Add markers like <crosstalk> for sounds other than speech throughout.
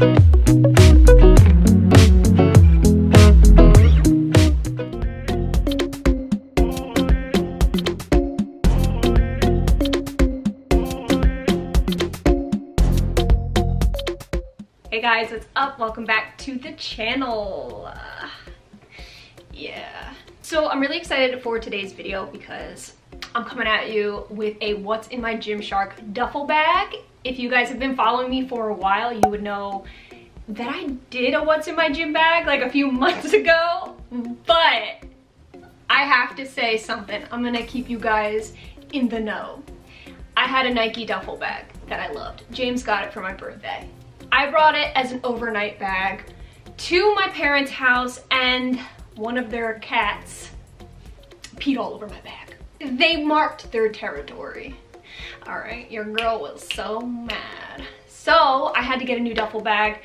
Hey guys, what's up? Welcome back to the channel. Uh, yeah. So I'm really excited for today's video because I'm coming at you with a what's in my Gymshark duffel bag. If you guys have been following me for a while, you would know that I did a what's in my gym bag like a few <laughs> months ago, but I have to say something. I'm gonna keep you guys in the know. I had a Nike duffel bag that I loved. James got it for my birthday. I brought it as an overnight bag to my parents' house and one of their cats peed all over my bag. They marked their territory. All right, your girl was so mad. So I had to get a new duffel bag.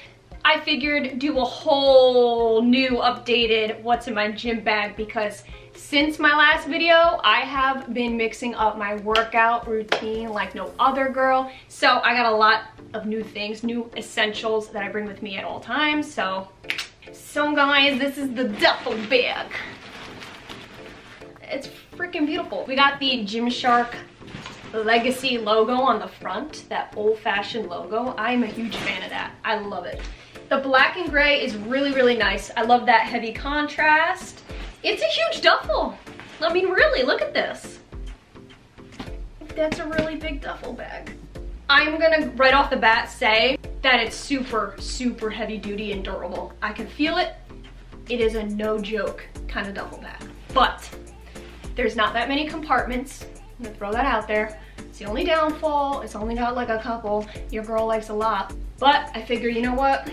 I figured do a whole new updated what's in my gym bag because since my last video, I have been mixing up my workout routine like no other girl. So I got a lot of new things, new essentials that I bring with me at all times. So, so guys, this is the duffel bag. It's freaking beautiful. We got the Gymshark Legacy logo on the front, that old-fashioned logo. I'm a huge fan of that. I love it. The black and gray is really, really nice. I love that heavy contrast. It's a huge duffel. I mean, really, look at this. That's a really big duffel bag. I'm gonna right off the bat say that it's super, super heavy duty and durable. I can feel it. It is a no joke kind of duffel bag. But there's not that many compartments. I'm gonna throw that out there. It's the only downfall. It's only got like a couple. Your girl likes a lot. But I figure, you know what?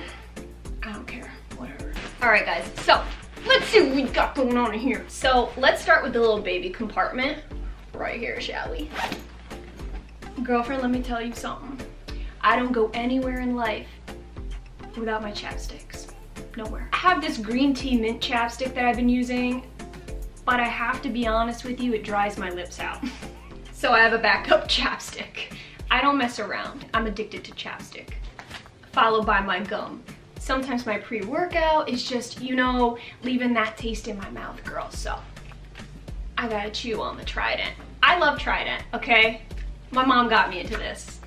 I don't care, whatever. All right guys, so let's see what we got going on here. So let's start with the little baby compartment right here, shall we? Girlfriend, let me tell you something. I don't go anywhere in life without my chapsticks. Nowhere. I have this green tea mint chapstick that I've been using, but I have to be honest with you, it dries my lips out. <laughs> so I have a backup <laughs> chapstick. I don't mess around. I'm addicted to chapstick. Followed by my gum. Sometimes my pre-workout is just, you know, leaving that taste in my mouth, girl. So I gotta chew on the Trident. I love Trident, okay? My mom got me into this.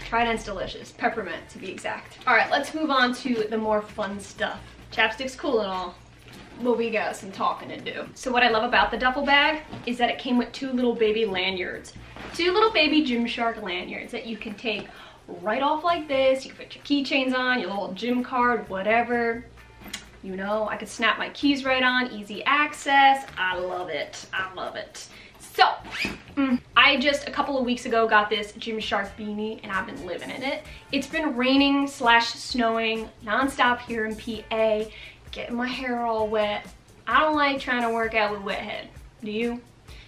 Trident's delicious. Peppermint, to be exact. All right, let's move on to the more fun stuff. Chapstick's cool and all, but we got some talking to do. So what I love about the duffel bag is that it came with two little baby lanyards. Two little baby Gymshark lanyards that you can take right off like this. You can put your keychains on, your little gym card, whatever. You know, I could snap my keys right on, easy access. I love it, I love it. So, mm, I just a couple of weeks ago got this Gymshark beanie and I've been living in it. It's been raining slash snowing nonstop here in PA, getting my hair all wet. I don't like trying to work out with wet head, do you?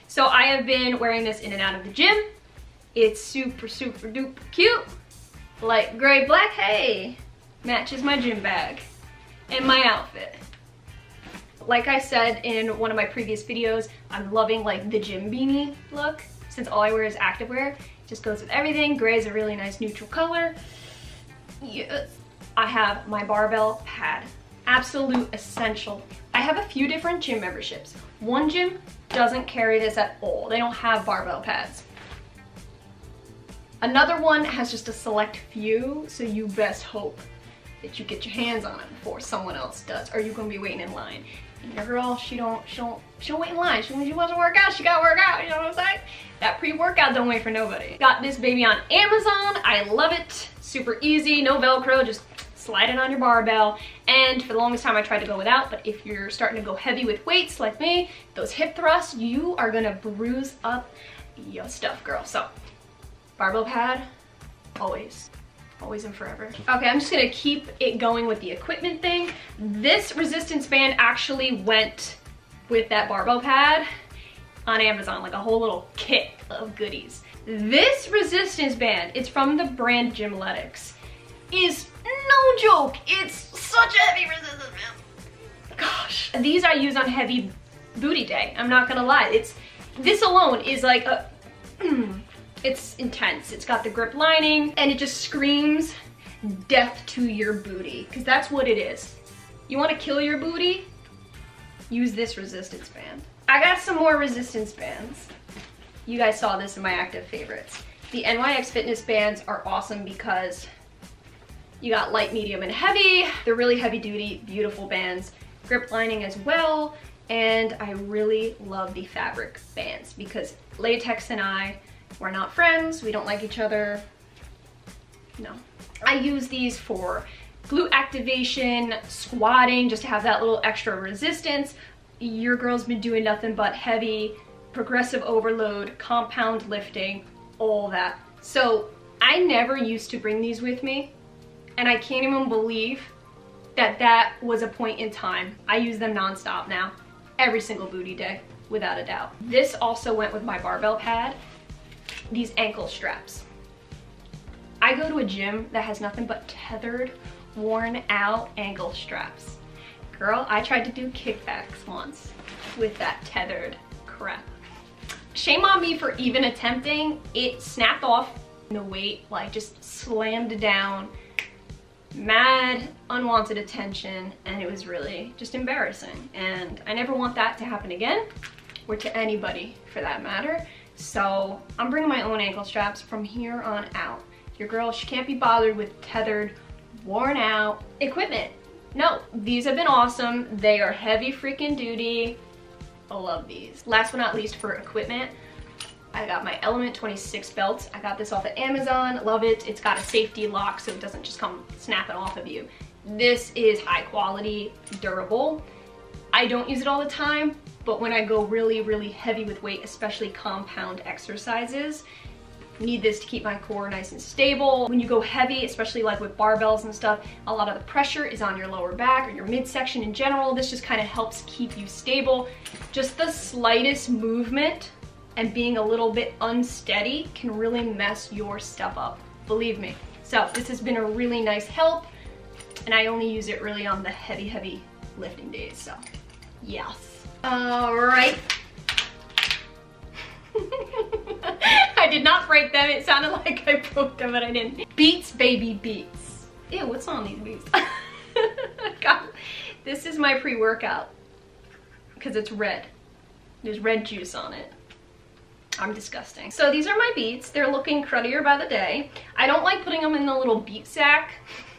So I have been wearing this in and out of the gym. It's super, super duper cute. Light gray black, hey, matches my gym bag and my outfit. Like I said in one of my previous videos, I'm loving like the gym beanie look. Since all I wear is activewear, it just goes with everything. Gray is a really nice neutral color. Yes. I have my barbell pad. Absolute essential. I have a few different gym memberships. One gym doesn't carry this at all. They don't have barbell pads. Another one has just a select few, so you best hope that you get your hands on it before someone else does, or you're gonna be waiting in line. And your girl, she don't, she don't, she don't wait in line. She, she wants to work out, she gotta work out, you know what I'm saying? That pre-workout don't wait for nobody. Got this baby on Amazon. I love it. Super easy, no Velcro, just slide it on your barbell. And for the longest time I tried to go without, but if you're starting to go heavy with weights like me, those hip thrusts, you are gonna bruise up your stuff, girl. So, barbell pad, always always and forever. Okay, I'm just gonna keep it going with the equipment thing. This resistance band actually went with that barbell pad on Amazon, like a whole little kit of goodies. This resistance band, it's from the brand Gymletics, is no joke. It's such a heavy resistance band. Gosh, these I use on heavy booty day. I'm not gonna lie. It's This alone is like a, mm, it's intense. It's got the grip lining and it just screams death to your booty, because that's what it is. You wanna kill your booty? Use this resistance band. I got some more resistance bands. You guys saw this in my active favorites. The NYX Fitness bands are awesome because you got light, medium, and heavy. They're really heavy duty, beautiful bands. Grip lining as well. And I really love the fabric bands because latex and I, we're not friends. We don't like each other. No. I use these for glute activation, squatting, just to have that little extra resistance. Your girl's been doing nothing but heavy, progressive overload, compound lifting, all that. So I never used to bring these with me and I can't even believe that that was a point in time. I use them nonstop now, every single booty day, without a doubt. This also went with my barbell pad, these ankle straps. I go to a gym that has nothing but tethered, worn out ankle straps. Girl, I tried to do kickbacks once with that tethered crap. Shame on me for even attempting. It snapped off. The weight like just slammed down. Mad, unwanted attention, and it was really just embarrassing. And I never want that to happen again, or to anybody for that matter. So I'm bringing my own ankle straps from here on out. Your girl, she can't be bothered with tethered, worn out equipment. No, these have been awesome. They are heavy freaking duty. I love these. Last but not least for equipment, I got my Element 26 belt. I got this off of Amazon, love it. It's got a safety lock so it doesn't just come snapping off of you. This is high quality, durable. I don't use it all the time, but when I go really, really heavy with weight, especially compound exercises, need this to keep my core nice and stable. When you go heavy, especially like with barbells and stuff, a lot of the pressure is on your lower back or your midsection in general. This just kind of helps keep you stable. Just the slightest movement and being a little bit unsteady can really mess your stuff up, believe me. So this has been a really nice help and I only use it really on the heavy, heavy lifting days, so yes. All right. <laughs> I did not break them. It sounded like I broke them, but I didn't. Beats Baby Beats. Ew, what's on these beats? <laughs> God, this is my pre-workout because it's red. There's red juice on it. I'm disgusting. So these are my Beats. They're looking cruddier by the day. I don't like putting them in the little beet sack.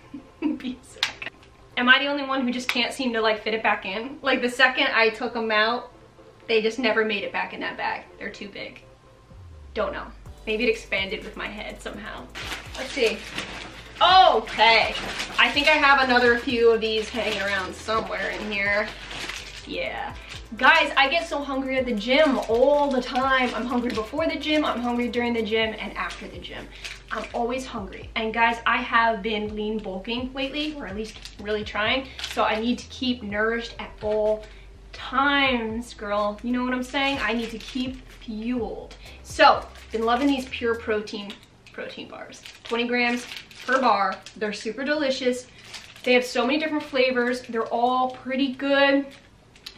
<laughs> beet sack. Am I the only one who just can't seem to like fit it back in? Like the second I took them out, they just never made it back in that bag. They're too big. Don't know. Maybe it expanded with my head somehow. Let's see. Okay. I think I have another few of these hanging around somewhere in here. Yeah. Guys, I get so hungry at the gym all the time. I'm hungry before the gym, I'm hungry during the gym, and after the gym. I'm always hungry. And guys, I have been lean bulking lately, or at least really trying, so I need to keep nourished at all times, girl. You know what I'm saying? I need to keep fueled. So, been loving these pure protein protein bars. 20 grams per bar. They're super delicious. They have so many different flavors. They're all pretty good.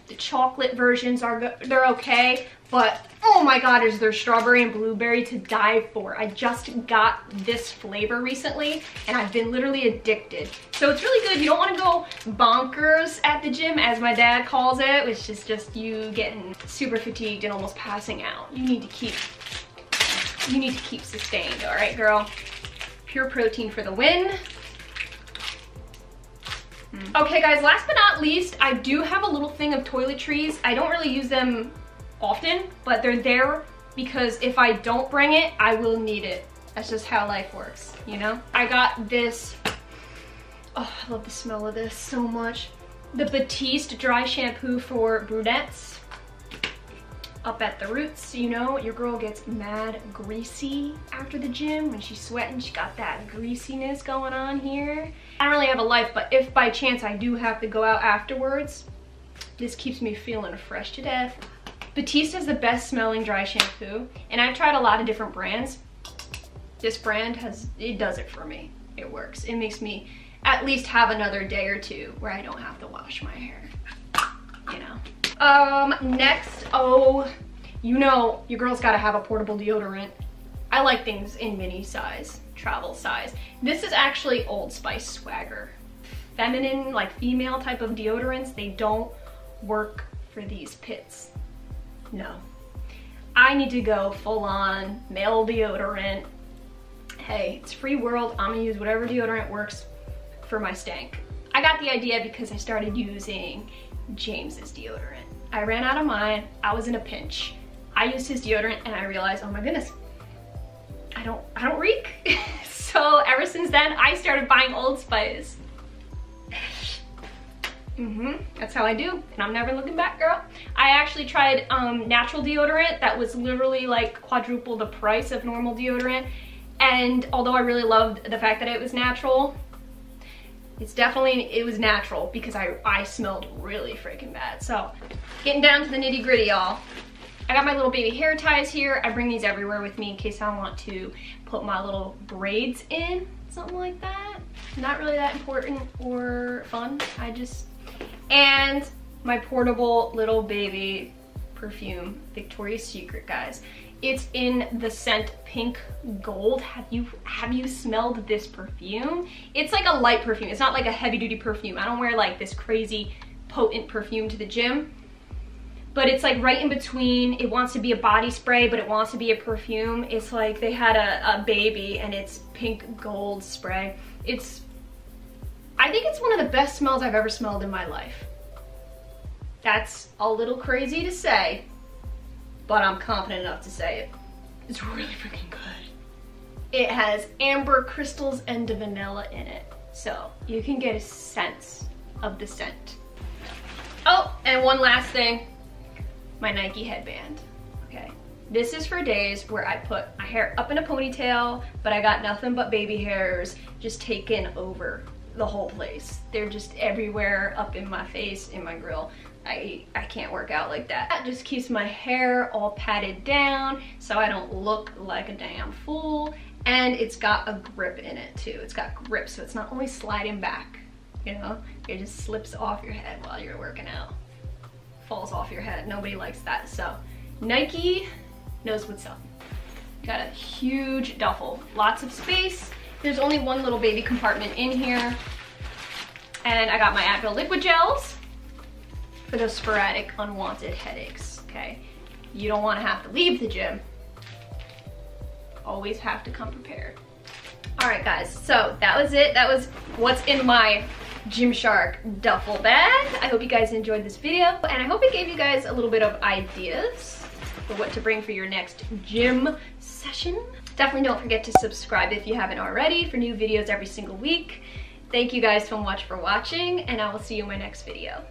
The chocolate versions are good. They're okay, but oh my god, is there strawberry and blueberry to die for. I just got this flavor recently and I've been literally addicted. So it's really good. You don't want to go bonkers at the gym as my dad calls it, which is just you getting super fatigued and almost passing out. You need to keep, you need to keep sustained, all right, girl? Pure protein for the win. Mm. Okay guys, last but not least, I do have a little thing of toiletries. I don't really use them often, but they're there because if I don't bring it, I will need it. That's just how life works, you know? I got this, oh, I love the smell of this so much. The Batiste dry shampoo for brunettes up at the roots, you know, your girl gets mad greasy after the gym when she's sweating. She got that greasiness going on here. I don't really have a life, but if by chance I do have to go out afterwards, this keeps me feeling fresh to death. Batiste is the best smelling dry shampoo, and I've tried a lot of different brands. This brand has, it does it for me. It works. It makes me at least have another day or two where I don't have to wash my hair, you know. Um, next, oh, you know, your girl's gotta have a portable deodorant. I like things in mini size, travel size. This is actually Old Spice Swagger. Feminine, like female type of deodorants, they don't work for these pits. No. I need to go full on male deodorant. Hey, it's free world. I'm gonna use whatever deodorant works for my stank. I got the idea because I started using James's deodorant. I ran out of mine. I was in a pinch. I used his deodorant and I realized, oh my goodness, I don't, I don't reek. <laughs> so ever since then, I started buying Old Spice. Mm-hmm, that's how I do, and I'm never looking back, girl. I actually tried um, natural deodorant that was literally like quadruple the price of normal deodorant, and although I really loved the fact that it was natural, it's definitely, it was natural because I, I smelled really freaking bad. So, getting down to the nitty gritty, y'all. I got my little baby hair ties here. I bring these everywhere with me in case I want to put my little braids in, something like that. Not really that important or fun. I just, and my portable little baby perfume, Victoria's Secret, guys. It's in the scent Pink Gold. Have you have you smelled this perfume? It's like a light perfume. It's not like a heavy duty perfume. I don't wear like this crazy potent perfume to the gym but it's like right in between. It wants to be a body spray, but it wants to be a perfume. It's like they had a, a baby and it's pink gold spray. It's, I think it's one of the best smells I've ever smelled in my life. That's a little crazy to say, but I'm confident enough to say it. It's really freaking good. It has amber crystals and vanilla in it. So you can get a sense of the scent. Oh, and one last thing my Nike headband, okay? This is for days where I put my hair up in a ponytail, but I got nothing but baby hairs just taken over the whole place. They're just everywhere, up in my face, in my grill. I, I can't work out like that. That just keeps my hair all patted down so I don't look like a damn fool. And it's got a grip in it too. It's got grip, so it's not only sliding back, you know? It just slips off your head while you're working out falls off your head. Nobody likes that. So Nike knows what's up. Got a huge duffel, lots of space. There's only one little baby compartment in here. And I got my Advil liquid gels for those sporadic unwanted headaches, okay? You don't wanna have to leave the gym. Always have to come prepared. All right, guys, so that was it. That was what's in my Gymshark duffel bag. I hope you guys enjoyed this video and I hope it gave you guys a little bit of ideas for what to bring for your next gym session. Definitely don't forget to subscribe if you haven't already for new videos every single week. Thank you guys so much for watching and I will see you in my next video.